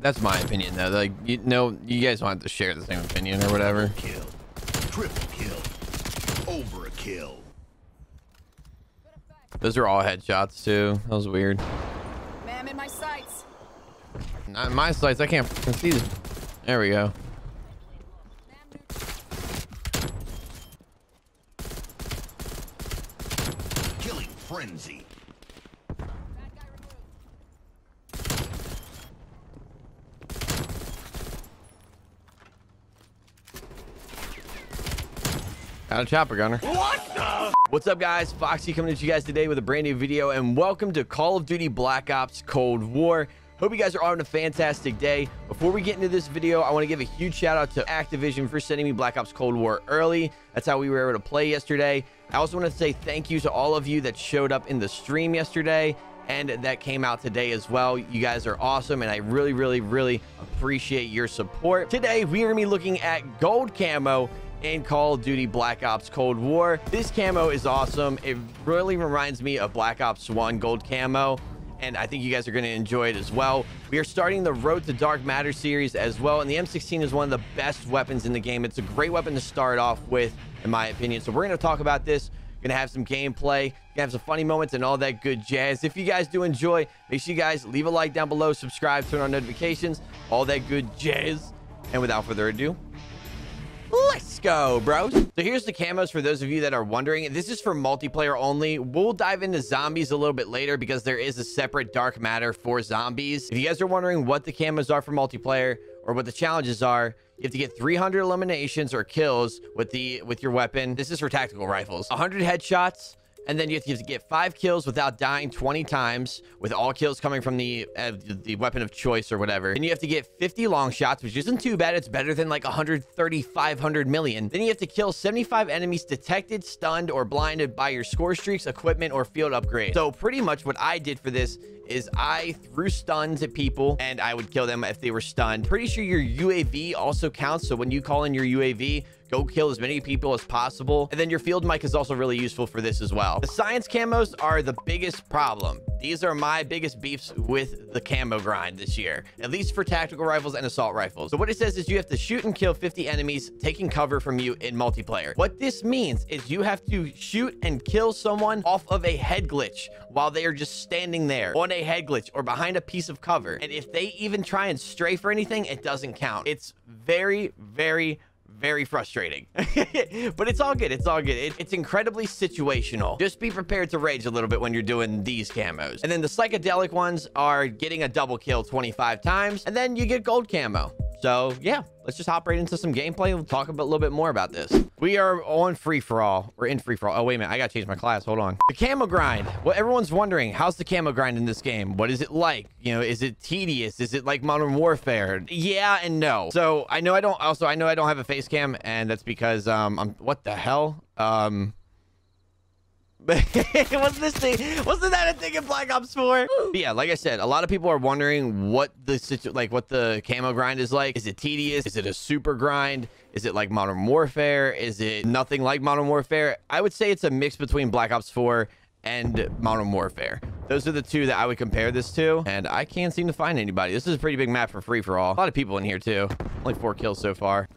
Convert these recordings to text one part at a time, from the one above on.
That's my opinion, though. Like, you know, you guys don't have to share the same opinion or whatever. Kill. Triple kill. Overkill. Those are all headshots, too. That was weird. Ma'am in my sights. Not in my sights. I can't see this. There we go. Killing frenzy. Got a chopper gunner. What the? What's up, guys? Foxy coming at you guys today with a brand new video, and welcome to Call of Duty Black Ops Cold War. Hope you guys are having a fantastic day. Before we get into this video, I want to give a huge shout out to Activision for sending me Black Ops Cold War early. That's how we were able to play yesterday. I also want to say thank you to all of you that showed up in the stream yesterday and that came out today as well. You guys are awesome, and I really, really, really appreciate your support. Today, we are going to be looking at gold camo in Call of Duty Black Ops Cold War. This camo is awesome. It really reminds me of Black Ops 1 gold camo and I think you guys are going to enjoy it as well. We are starting the Road to Dark Matter series as well, and the M16 is one of the best weapons in the game. It's a great weapon to start off with, in my opinion. So we're going to talk about this. Gonna have some gameplay, gonna have some funny moments and all that good jazz. If you guys do enjoy, make sure you guys leave a like down below, subscribe, turn on notifications, all that good jazz. And without further ado, Let's go, bros. So here's the camos for those of you that are wondering. This is for multiplayer only. We'll dive into zombies a little bit later because there is a separate dark matter for zombies. If you guys are wondering what the camos are for multiplayer or what the challenges are, you have to get 300 eliminations or kills with the with your weapon. This is for tactical rifles. 100 headshots, and then you have to get five kills without dying 20 times with all kills coming from the uh, the weapon of choice or whatever and you have to get 50 long shots which isn't too bad it's better than like 130 500 million then you have to kill 75 enemies detected stunned or blinded by your score streaks equipment or field upgrade so pretty much what i did for this is I threw stuns at people and I would kill them if they were stunned. Pretty sure your UAV also counts. So when you call in your UAV, go kill as many people as possible. And then your field mic is also really useful for this as well. The science camos are the biggest problem. These are my biggest beefs with the camo grind this year, at least for tactical rifles and assault rifles. So what it says is you have to shoot and kill 50 enemies taking cover from you in multiplayer. What this means is you have to shoot and kill someone off of a head glitch while they are just standing there on a head glitch or behind a piece of cover. And if they even try and stray for anything, it doesn't count. It's very, very, very frustrating. but it's all good. It's all good. It, it's incredibly situational. Just be prepared to rage a little bit when you're doing these camos. And then the psychedelic ones are getting a double kill 25 times. And then you get gold camo. So yeah, let's just hop right into some gameplay. We'll talk a, little bit more about this. We are on free for all. We're in free for all. Oh, wait a minute. I got to change my class. Hold on. The camo grind. Well, everyone's wondering, how's the camo grind in this game? What is it like? You know, is it tedious? Is it like Modern Warfare? Yeah and no. So I know I don't, also, I know I don't have a face cam and that's because, um, I'm, what the hell? Um, what's this thing? Wasn't that a thing in Black Ops 4? But yeah, like I said, a lot of people are wondering what the situ like what the camo grind is like. Is it tedious? Is it a super grind? Is it like Modern Warfare? Is it nothing like Modern Warfare? I would say it's a mix between Black Ops 4 and Modern Warfare. Those are the two that I would compare this to, and I can't seem to find anybody. This is a pretty big map for free for all. A lot of people in here too. Only four kills so far.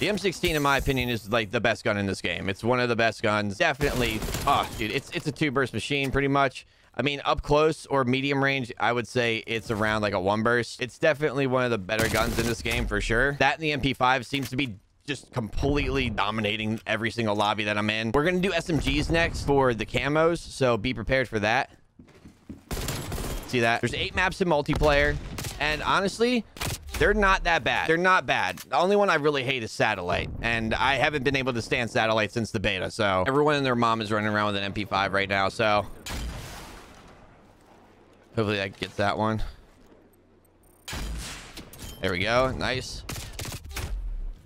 The M16, in my opinion, is like the best gun in this game. It's one of the best guns. Definitely. Oh, dude, it's it's a two-burst machine, pretty much. I mean, up close or medium range, I would say it's around like a one burst. It's definitely one of the better guns in this game for sure. That and the MP5 seems to be just completely dominating every single lobby that I'm in. We're going to do SMGs next for the camos, so be prepared for that. See that? There's eight maps in multiplayer, and honestly, they're not that bad. They're not bad. The only one I really hate is Satellite. And I haven't been able to stand Satellite since the beta. So everyone and their mom is running around with an MP5 right now. So hopefully that gets that one. There we go. Nice.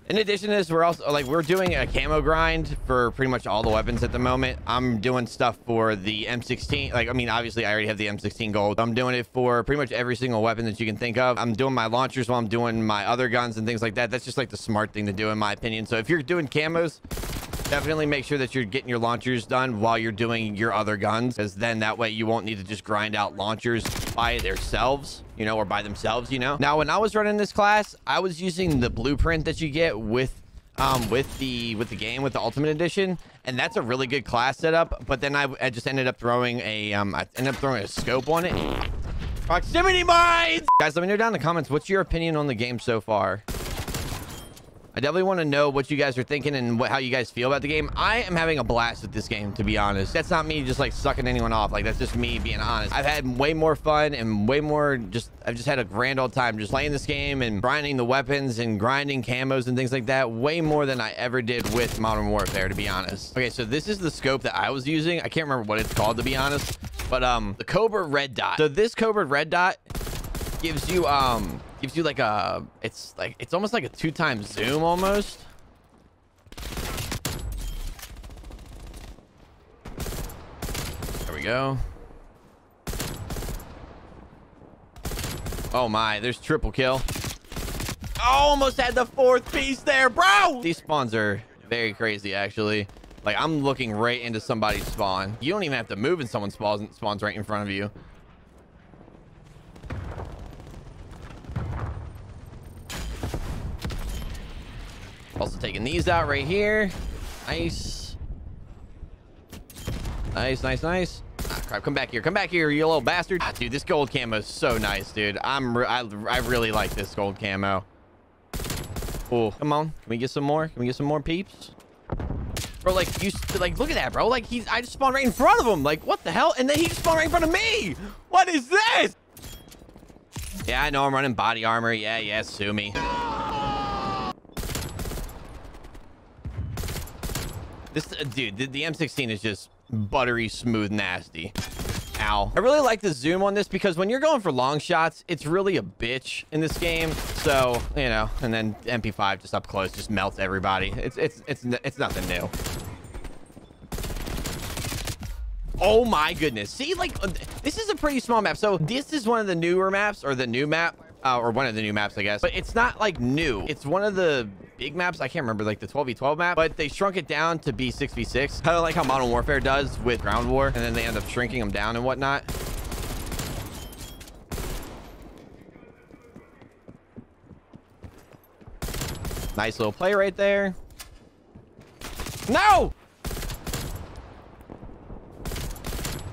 In addition to this, we're also like we're doing a camo grind for pretty much all the weapons at the moment. I'm doing stuff for the M16. Like, I mean, obviously I already have the M16 gold. I'm doing it for pretty much every single weapon that you can think of. I'm doing my launchers while I'm doing my other guns and things like that. That's just like the smart thing to do in my opinion. So if you're doing camos, Definitely make sure that you're getting your launchers done while you're doing your other guns, because then that way you won't need to just grind out launchers by themselves, you know, or by themselves, you know. Now, when I was running this class, I was using the blueprint that you get with um with the with the game with the ultimate edition and that's a really good class setup but then I, I just ended up throwing a um i ended up throwing a scope on it. Proximity mines! Guys let me know down in the comments what's your opinion on the game so far I definitely want to know what you guys are thinking and what, how you guys feel about the game. I am having a blast with this game, to be honest. That's not me just like sucking anyone off. Like that's just me being honest. I've had way more fun and way more just, I've just had a grand old time just playing this game and grinding the weapons and grinding camos and things like that. Way more than I ever did with Modern Warfare, to be honest. Okay, so this is the scope that I was using. I can't remember what it's called, to be honest. But um, the Cobra Red Dot. So this Cobra Red Dot gives you um gives you like a it's like it's almost like a two times zoom almost. There we go. Oh my there's triple kill. Almost had the fourth piece there bro! These spawns are very crazy actually. Like i'm looking right into somebody's spawn. You don't even have to move and someone spawns spawns right in front of you Also taking these out right here. Nice. Nice, nice, nice. Ah, crap. Come back here. Come back here, you little bastard. Ah, dude, this gold camo is so nice, dude. I'm I, I really like this gold camo. Oh, come on. Can we get some more? Can we get some more peeps? Bro, like, you, like, look at that, bro. Like, he's, I just spawned right in front of him. Like, what the hell? And then he spawned right in front of me. What is this? Yeah, I know I'm running body armor. Yeah, yeah, sue me. This uh, dude, the, the M16 is just buttery smooth nasty. Ow. I really like the zoom on this because when you're going for long shots, it's really a bitch in this game. So, you know, and then MP5 just up close just melts everybody. It's it's it's it's nothing new. Oh my goodness. See, like uh, this is a pretty small map. So this is one of the newer maps or the new map uh, or one of the new maps, I guess. But it's not like new. It's one of the big maps. I can't remember like the 12v12 map, but they shrunk it down to be 6v6. Kind of like how Modern Warfare does with Ground War, and then they end up shrinking them down and whatnot. Nice little play right there. No!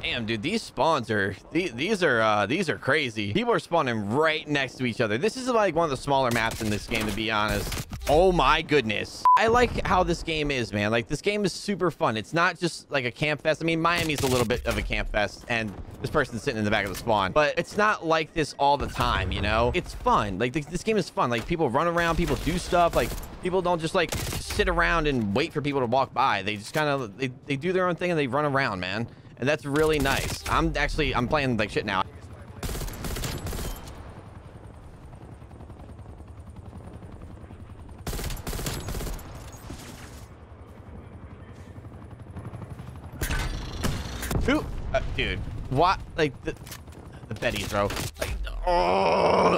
Damn, dude, these spawns are these, these are uh these are crazy. People are spawning right next to each other. This is like one of the smaller maps in this game, to be honest. Oh my goodness. I like how this game is, man. Like this game is super fun. It's not just like a camp fest. I mean, Miami's a little bit of a camp fest and this person's sitting in the back of the spawn, but it's not like this all the time, you know? It's fun. Like this, this game is fun. Like people run around, people do stuff. Like people don't just like sit around and wait for people to walk by. They just kind of, they, they do their own thing and they run around, man and that's really nice. I'm actually, I'm playing like shit now. Who? Uh, dude, what? Like, the, the Betty throw. Like, oh,